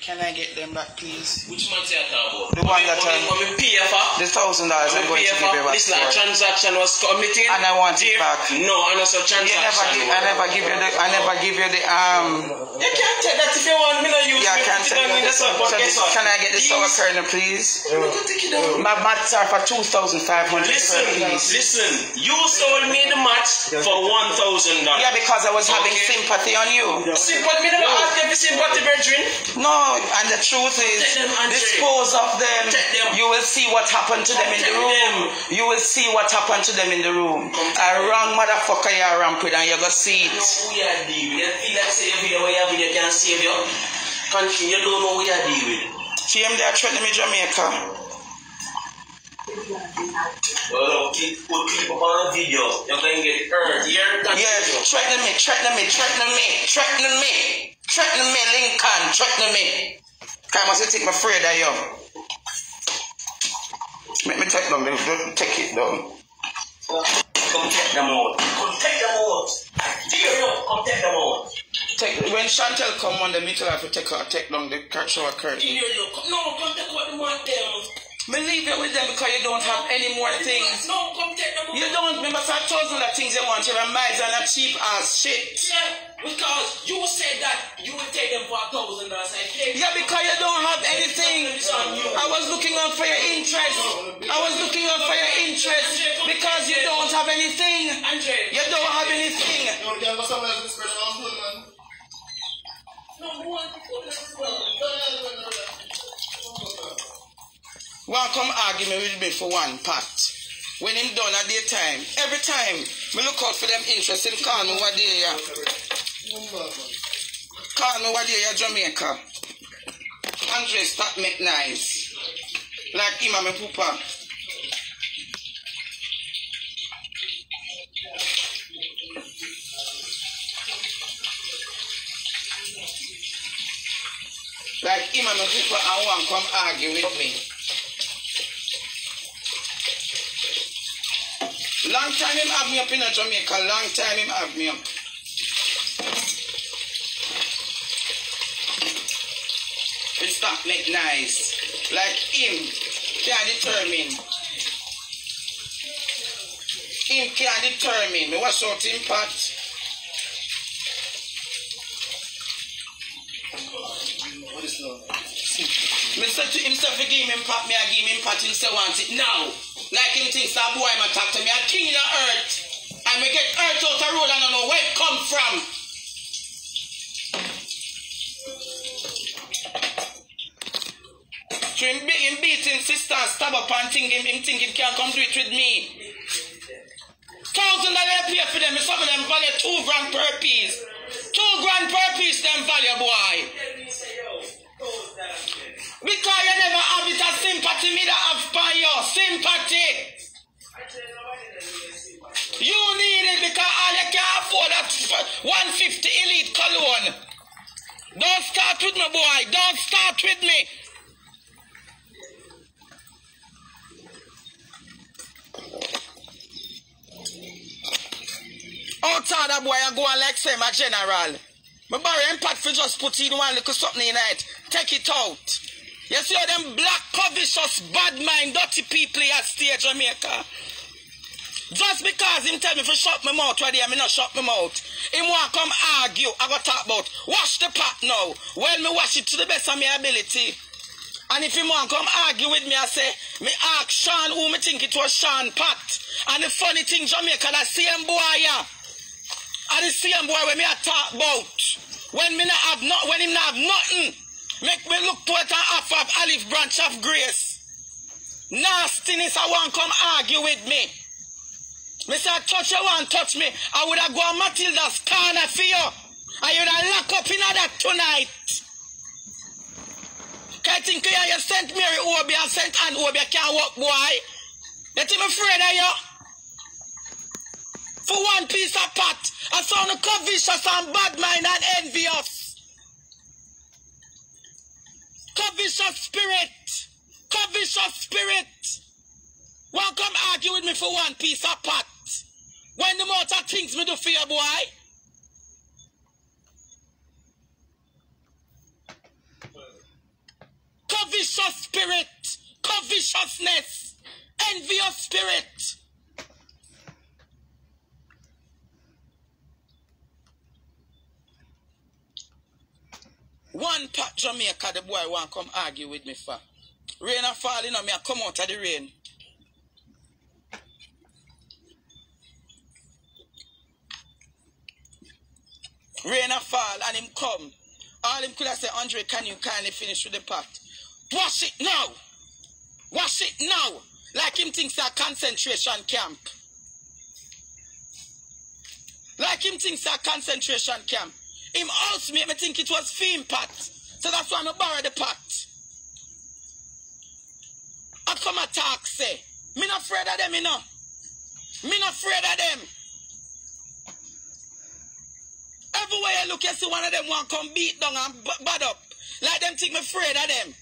can I get them back, please? Which month you talk about? The one that What I- me- what me pay for? The thousand dollars I'm going to give you back. A for. transaction was committed. And I want it back. No, I know so You transaction. never give, I never give you the, I never give you the, um, You can't take that if you want. Me no use. yeah, I can't take the so guess what? Can I get the sour kernel, please? Me go take it down. My mats are for 2,500 Listen, per piece. listen. You sold me the match for one thousand dollars. Yeah, because I was having Okay. sympathy on you. Sympathy, me never ask for sympathy, brethren. No, and the truth is, Take them, Andre. dispose of them. Them. You will see what happened to them in the room. You will see what happened to them in the room. A wrong motherfucker you ramp with and you're gonna see it. Who you are with. You feel like say every day where you have video can save you. You don't know who you are dealing with. See him there threatening me Jamaica. Well, keep put clip up on video. You're going to get hurt. You're Yeah, threatening me, threatening me, threatening me, threatening me, threatening me, Lincoln, threatening me. Come on, take my afraid of you. Make me take them, don't take it down. Come take them out. Come take them out. Dear come take them out. Take when Chantel come on the middle, I have to take her, take down the shower curtain. Dear you, come, no, come take what them want them. Me leave you with them because you don't have any more things. No, come take them. You don't remember some thousand of things you want. You have miles and a cheap ass shit. Yeah, because you said that you would take them for a thousand dollars. I paid Yeah, because you don't have anything. I was looking out for your interest. I was looking out for your interest because you don't have anything. Andre, You don't have anything. You want to get somewhere else this person on foot, man. no, who wants to put this well? One come argue me with me for one part. When him done at their time, every time me look out for them interest in call me what day ya. Call Jamaica. Andre stop make nice. Like him and poopa. Like him and poopa and one come argue with me. Long time him have me up in Jamaica, long time him have me up. He stop make nice. Like him can determine. Him can determine. Me watch out him part. Say to himself, give him pat, me I give him pat, him say want it now. Like him thinks that boy I'm attack to me, a king in earth. And me get earth out the road I don't know where it come from. So him, be- him beat his sister stab up and think him, him think him can come do it with me. Thousand dollar pay for them, some of them value two grand per piece. Two grand per piece them value boy. Because you never have it as sympathy, me that have for you. Sympathy. You need it because all you can afford that 150 elite cologne. Don't start with me, boy. Don't start with me. Outside that boy, I go on like say my general. Me borrow him pot for just put in one little something in it. Take it out. You see them black, covetous, bad mind, dirty people here stay Jamaica. Just because him tell me to shut my mouth right there, me not shut my mouth. Him want come argue, I go talk about wash the pot now. Well, me wash it to the best of my ability. And if him want come argue with me, I say, me ask Sean who me think it was Sean Pat. And the funny thing, Jamaica, that same boy yeah. And the same boy when me a talk about. When me not have not when him not have nothing. Make me look to it half of olive branch of grace. Nastiness I won't come argue with me. Say touch you won't touch me. I would have go on Matilda's corner for you. And you'd have lock up in that tonight. You think you, you St. Mary Obi and St. Ann Obi can't walk boy? You think afraid of you? for one piece of pot. I saw the covetous and bad mind and envious. Covetous spirit. Covetous spirit. Won't come argue with me for one piece of pot. When the amount of things me do for you, boy. covetous spirit, covetousness, envious spirit. One part Jamaica, the boy want come argue with me for. Rain a falling on me, I come out of the rain. Rain a fall and him come. All him could have said, Andre, can you kindly finish with the pot? Wash it now. Wash it now. Like him thinks a concentration camp. Like him thinks a concentration camp. Him house made me think it was film pot. So that's why I borrow the pot. I come attack say. Me not afraid of them, you know. Me not afraid of them. Everywhere you look, you see one of them want come beat down and bad up. Like them think me afraid of them.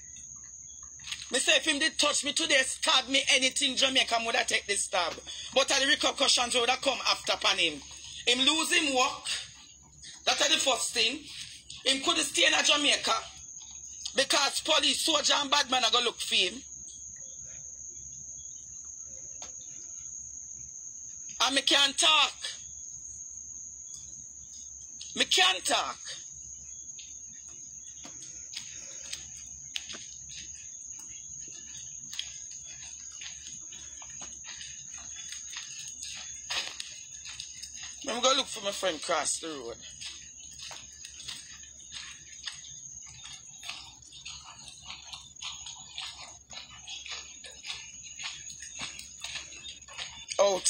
Me say if him did touch me today, stab me anything Jamaica would have take this stab. But the repercussions would have come after upon him. Him lose him work. That's the first thing. Him could stay in Jamaica. Because police, soldier and bad man are gonna look for him. And me can't talk. Me can't talk. I'm gonna look for my friend cross the road.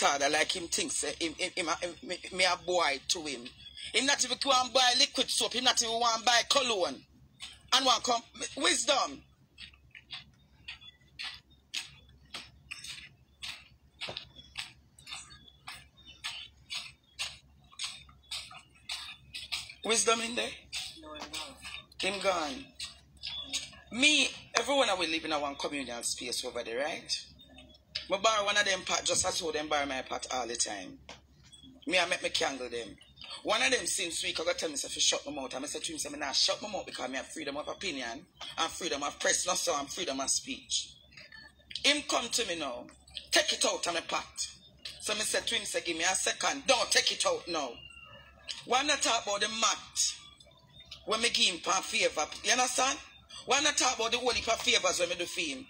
I like him thinks say him, him, him, him, me, me a boy to him. Him not even want buy liquid soap. Him not even want buy cologne. And want come wisdom. Wisdom in there? No, I'm not. Him gone. Me, everyone I will live in a one communal space over there, right? Me borrow one of them pot just as how them borrow my pot all the time. Me I make me candle them. One of them since week I got tell me say fi shut my mouth. I said to him say nah shut my mouth because me have freedom of opinion and freedom of press not so and freedom of speech. Him come to me now. Take it out of my pot. So me said to him say give me a second. Don't take it out now. Why not talk about the mat? when me give him for favor. You understand? Why not talk about the heap of favors when me do for him?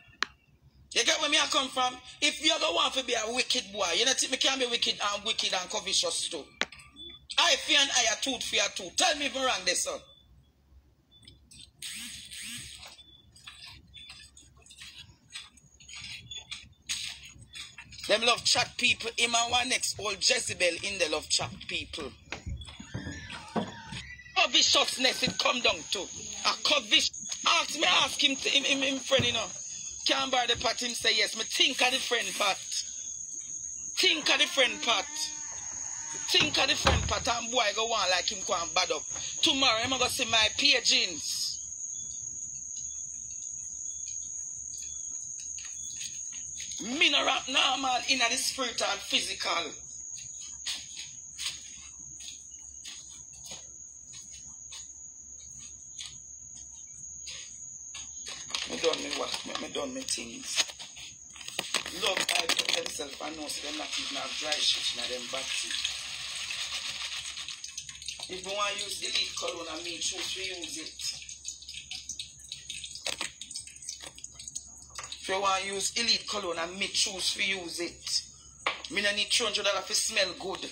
You get where me I come from? If you ever want to be a wicked boy, you know think me can be wicked and wicked and covetous too. I fear and I a tooth fear too. Tell me if I'm wrong this son. Them love chat people. Him and one next old Jezebel in the love chat people. Covetousness it come down to. A covet. Ask me, ask him, him, him, him friend, you know. Can't buy the pot, him say yes. Me think of the friend part. Think of the friend part. Think of the friend part and boy go on like him go bad up. Tomorrow I'm gonna see my pigeons. Me no normal in the spirit and physical. Me done work, me, done me things. Love I put themselves and know so them not even have dry shit in them body. If you want to use elite cologne and me choose to use it. If you want to use elite cologne and me choose to use it. Me no need $200 to smell good.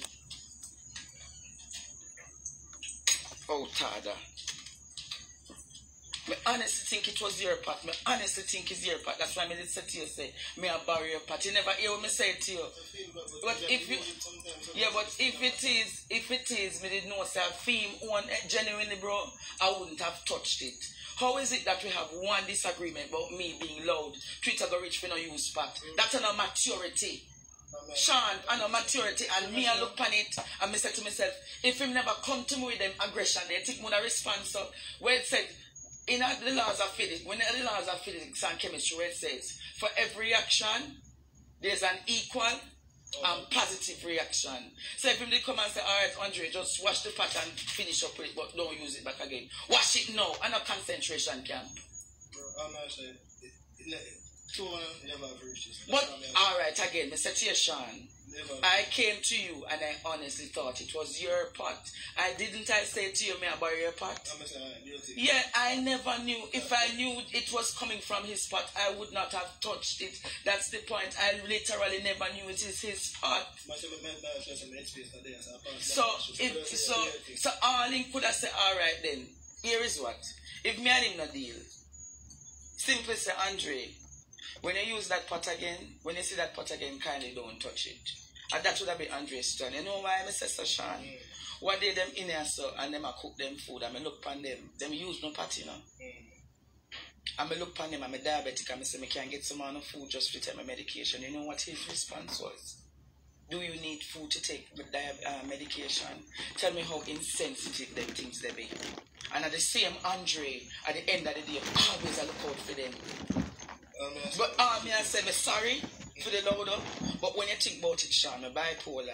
Oh, Tada. Me honestly think it was your part. Me honestly think it's your part. That's why me did say to you, say, me a your part. You never hear what me say to you. I but, if you- Yeah, but if it is, if it is, me did know say a theme one eh, genuinely, bro, I wouldn't have touched it. How is it that we have one disagreement about me being loud? Twitter go reach for no use part. That's an maturity. Sean, I know maturity, and me I look on it and me say to myself, if him never come to me with them aggression, they take me a response. So where it said in the laws of physics, when the laws of physics and chemistry, it says for every action there's an equal and positive reaction. So if him come and say, all right, Andre, just wash the pot and finish up with it, but don't use it back again. Wash it now, and a concentration camp. Bro, I'm not saying. It, it, it, two never. But what alright, again, Mr. Tia Sean, Never. I came to you and I honestly thought it was your pot. I didn't I say to you me about your pot? I'm saying, I'm guilty. Yeah, I never knew. If I knew it was coming from his pot, I would not have touched it. That's the point. I literally never knew it is his pot. Myself, my man, just a space for there, so if so in the guilty. so all him could have said, alright then, here is what. If me and him no deal, simply say Andre, when you use that pot again, when you see that pot again, kindly don't touch it. And that would have been Andre's turn. You know why I say Sean? Mm. One day them in here so and them I cook them food and I look upon them. Them use no pot, you know. Mm. And I look upon them, I'm a diabetic, and I say, I can't get some amount of food just to take my medication. You know what his response was? Do you need food to take with uh, medication? Tell me how insensitive them things they be. And at the same Andre, at the end of the day, always I look out for them. I'm But me I say, me sorry for the load up. Oh. But when you think about it, Sean, me bipolar.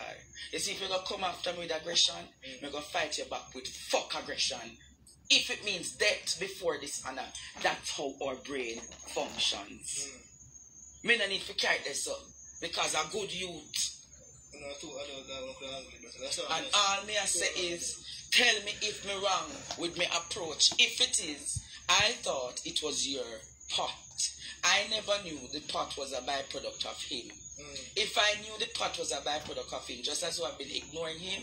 You see, if you're gonna come after me with aggression, me gonna fight you back with fuck aggression. If it means death before this dishonor, that's how our brain functions. Hmm. Me no need to carry this up because a good youth. You know, two other guys who could argue, but that's all And I'm all me I say is, tell me if me wrong with my approach. If it is, I thought it was your pot. I never knew the pot was a byproduct of him. Mm. If I knew the pot was a byproduct of him, just as I've been ignoring him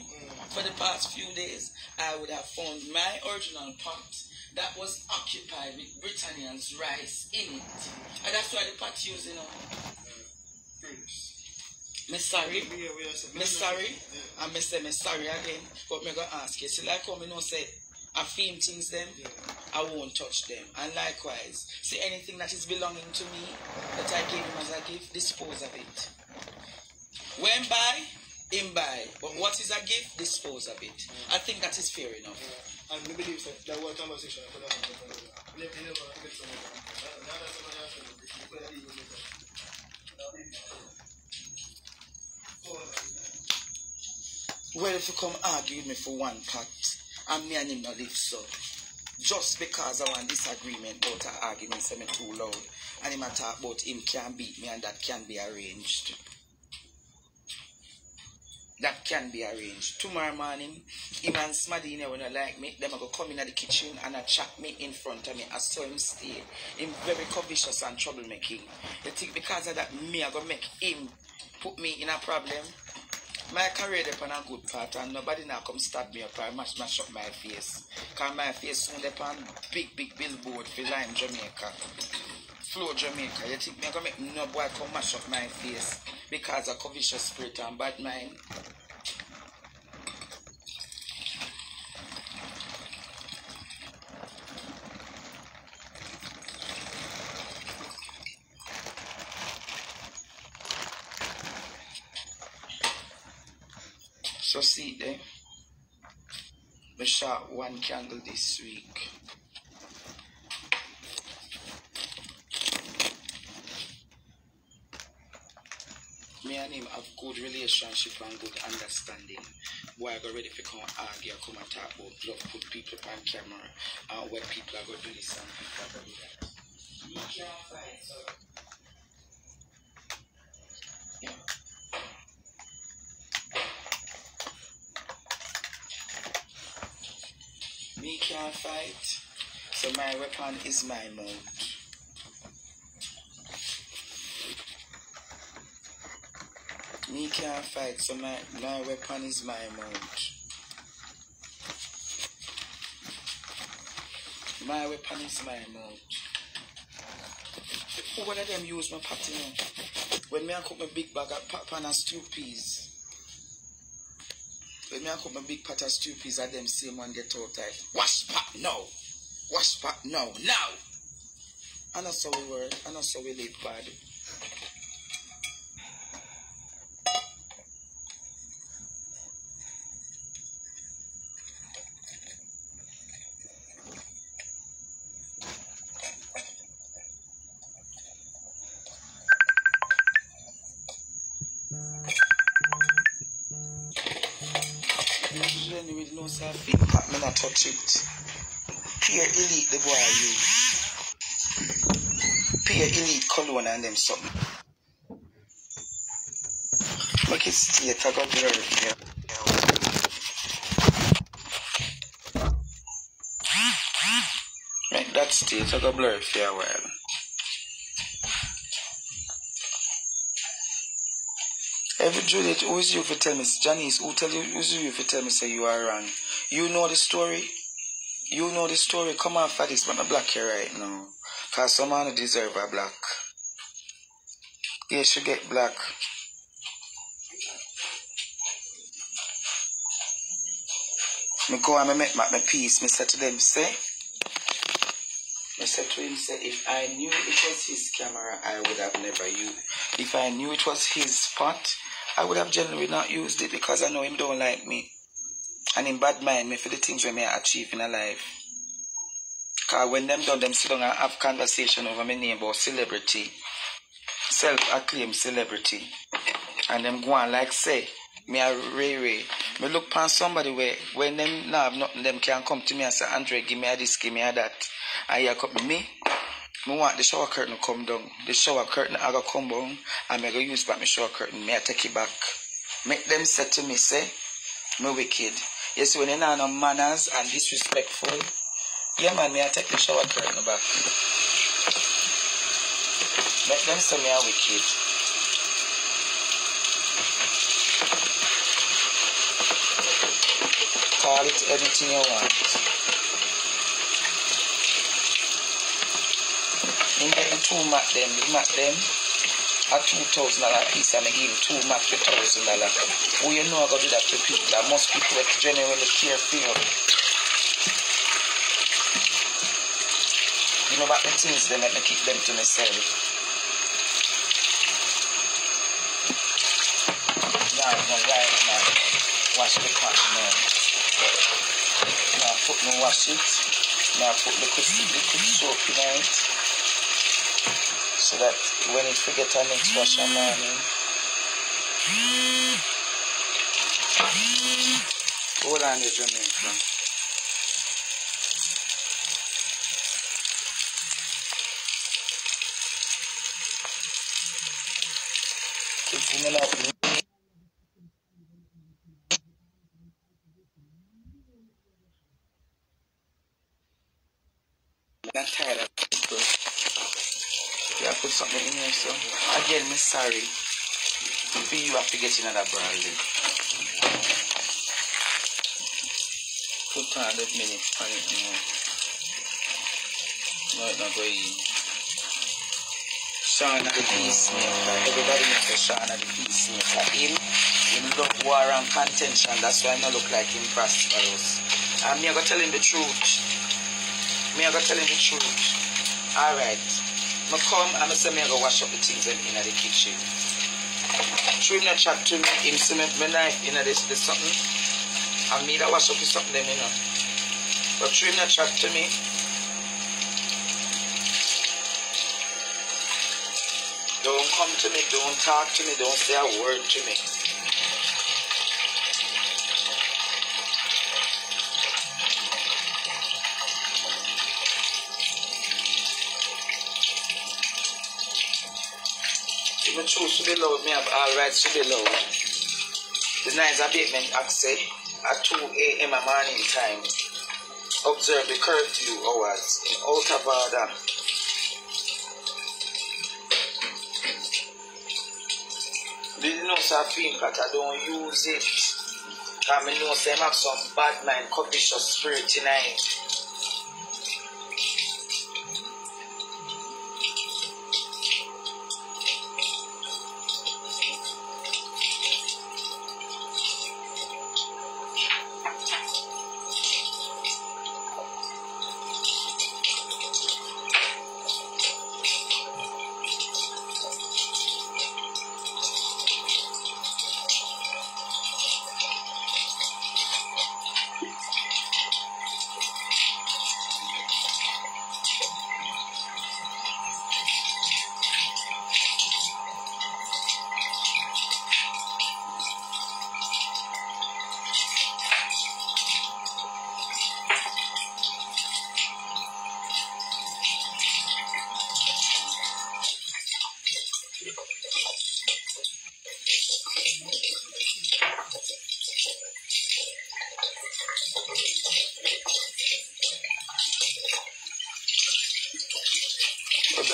for the past few days, I would have found my original pot that was occupied with Britannia's rice in it. And that's why the pot using you know. Please. Me sorry. We are- we are some- Me sorry. Yeah. And me say me sorry again. But me gonna ask you. See like how me know say I feel things them, Yeah. I won't touch them. And likewise, see anything that is belonging to me that I gave him as a gift, dispose of it. When buy, him buy. But what is a gift, dispose of it. I think that is fair enough. Yeah. And we believe that that one conversation I could have had with her. Never, never get someone. Now, now that's what I have to do. You could have even looked at- Now, leave it. Well, if you come argue with me for one part, and me and him not live so, just because I want disagreement about an argument, say me too loud, and him talk about him can beat me and that can be arranged. That can be arranged. Tomorrow morning, him and Smaddy you know, when I like me, them go come in at the kitchen and a chat me in front of me. I saw him stay. Him very covetous and troublemaking. You think because of that, me I go make him put me in a problem? My career on a good part and nobody now come stab me up or mash, mash up my face. Cause my face soon up on big, big billboard for Lime Jamaica. Flow Jamaica. You think me gonna make no boy come mash up my face because of covetous spirit and bad mind? So see there. Shot one candle this week. Me and him have good relationship and good understanding. Why I got ready for come argue, come and talk about love, put people on camera, and when people are going to do this and people are going to do that. You can't fight, so. Can't fight, so my weapon is my mouth. Me can't fight, so my, my weapon is my mouth. My weapon is my mouth. One of them use my you. When me I cook my big bag of pan and stew peas. When me I cook my big pot of stew peas, and them same one get out like, wash pot now. Wash pot now. Now. And that's how we work. And that's how we live bad. Say I feel hot, me not touch it. Here, elite the boy you. your elite cologne and them something. Make it stay, I got blur. Yeah. Make that stay, I got blur for a while. Every Juliet, who's you for tell me, Janice, who tell you, who's you for tell me say you are wrong? You know the story? You know the story? Come on for this, but I'm black here right now. Cause someone deserve a black. Yeah, should get black. Me go and me make my, my peace. Me say to them, say, I said to him, say, if I knew it was his camera, I would have never used If I knew it was his spot, I would have generally not used it because I know him don't like me. And in bad mind me for the things we may achieve in a life. Cause when them done, them sit down and have conversation over my name about celebrity. Self-acclaimed celebrity. And them go on like say, me a Ray Ray. Me look past somebody where when them not have nothing, them can come to me and say, Andre, give me a this, give me a that. You come me. Me want the shower curtain to come down. The shower curtain I go come down and me go use back my shower curtain. May I take it back. Make them say to me, say, me wicked. See, when you know no manners and disrespectful, yeah man, me I take the shower curtain back. Make them say me a wicked. Call it anything you want. Him get the two mat them, the mat them at two thousand dollar piece and I give him two mat for thousand dollar. Who you know I gotta do that to people that most people that genuinely care for you. You know about the things they make me keep them to myself. Now I'm gonna right now wash the cotton now. Now put me wash it. Now put liquid liquid soap in it. So that when it forget I next wash a morning. Hold on the Jamaica. It's me not I'm tired of people. Yeah, put something in here, so. Again, me sorry. For you have to get another brandy. Put 100 minutes on it now. No, it's not going. Sean the peacemaker. Everybody knows Sean the peacemaker. Him, him love war and contention. That's why I not look like him prosperous. And me, I go tell him the truth. Me, I go tell him the truth. Alright. Me come and me say me I go wash up the things in, in the kitchen. True not chat to me, him see me, me knife in this, this something. And me that wash up with something you know. But true not chat to me. Don't come to me, don't talk to me, don't say a word to me. Choose to be loud, me have all rights to be loud. The noise abatement act say at 2 a.m. morning time. Observe the curfew hours in out of. Did you know film that I don't use it? I know say I have some bad mind, covetous spirit tonight.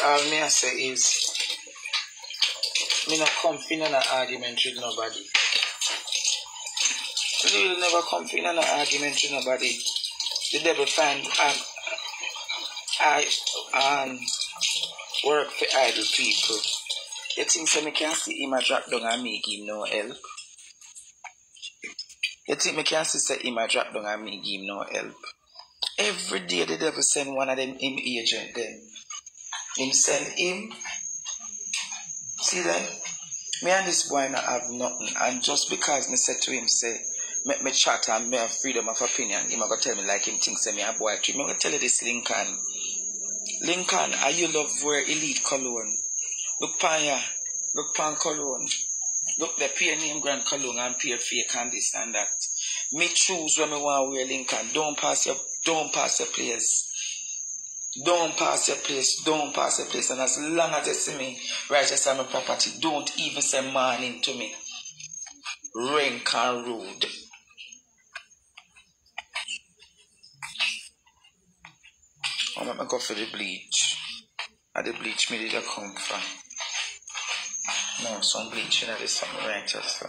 All me I say is, me not comfy in an argument with nobody. Really never comfy in an argument with nobody. The devil find um, I um work for idle people. You think so me can see him a drop down and me give no help? You think me can see say him a drop down and me give him no help? Every day the devil send one of them him agent them. Him send him. See that? Me and this boy not have nothing. And just because me said to him, say, me chat and me have freedom of opinion, him a go tell me like him thinks me a boy tree. Me gonna tell you this Lincoln. Lincoln, are you love wear elite cologne? Look pan ya. Look pan cologne. Look the peer name grand cologne and peer fake and this and that. Me choose when me want wear Lincoln. Don't pass your don't pass your place. Don't pass your place. Don't pass your place. And as long as you see me righteous on my property, don't even send morning into me. Rank and rude. Oh, I'm gonna go for the bleach. And the bleach me did I come from? No, some bleach in this something righteous.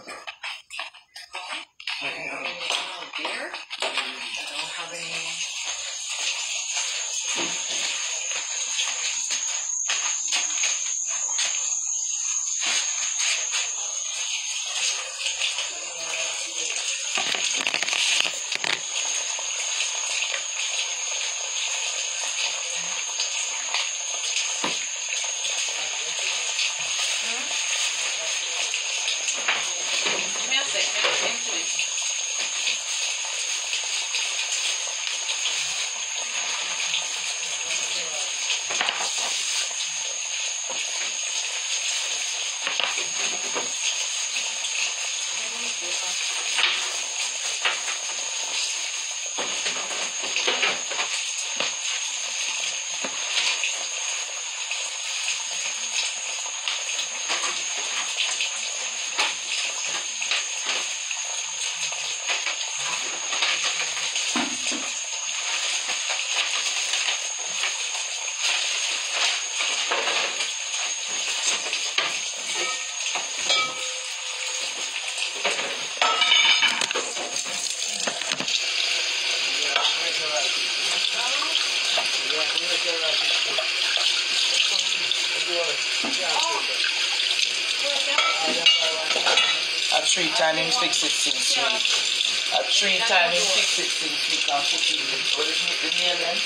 Fix it since. A three time him fix it since week and put in the, well, the, the nail them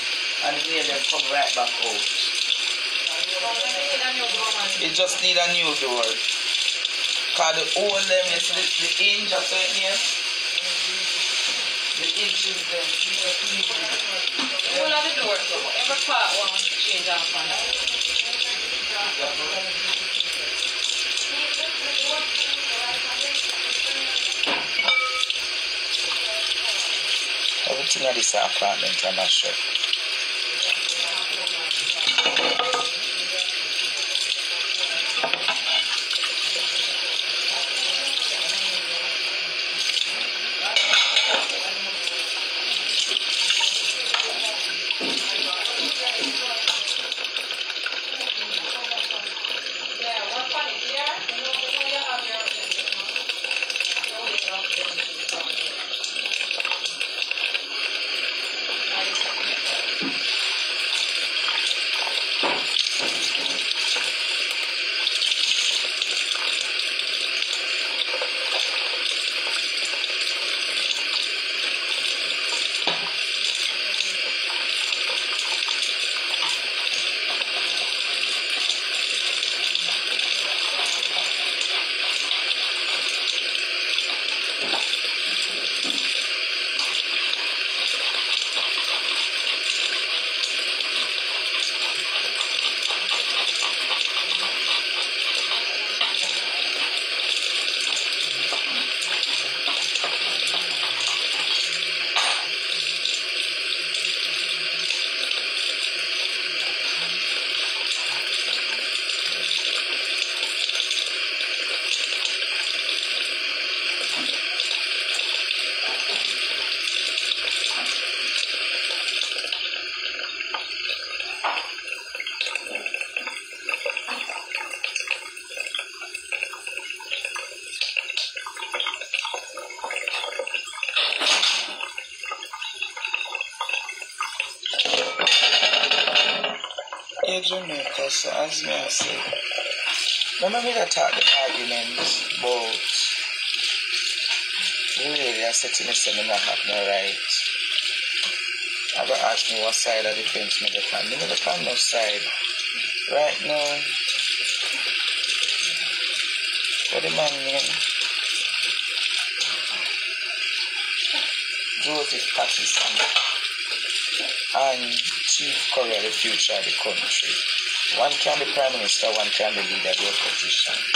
and the nail them come right back out. It just need a new door. Cause the old them is the, the hinge or something here. The hinges them. All of the doors, so whatever part one to change off on that. At I'm not sure. So as me I say, remember me that talk the argument about the lady I said to me, say me have no right. I got ask me what side of the fence me get on. Me never on no side. Right now, what the man name? Joseph Patterson and Chief Korea, the future of the country. One can be Prime Minister, one can be leader of the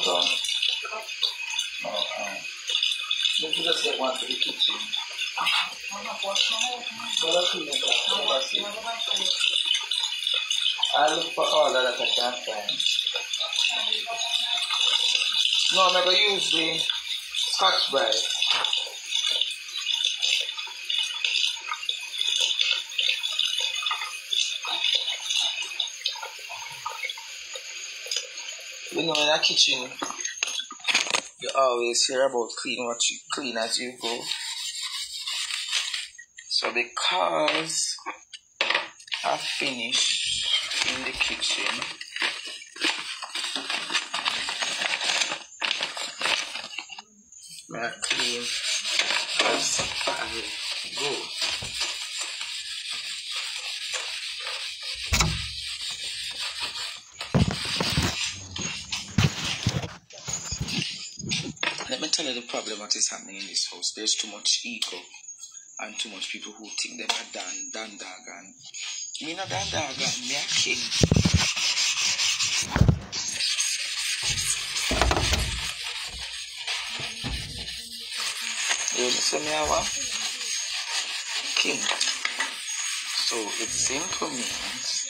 Downtown? Oh, um, one to the kitchen. I look for all that I can find. No, I'm gonna use the Scotch Brite. You know, in a kitchen, you always hear about clean what you clean as you go. So because I finished in the kitchen, I clean as I go. Problem what is happening in this house. There's too much ego and too much people who think them are Dan, Dan Dog and me not Dan Dog and me a king. You listen me a? King. So it simply means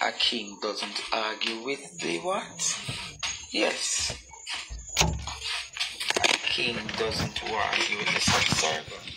a king doesn't argue with the what? Yes. King doesn't argue with the subservient.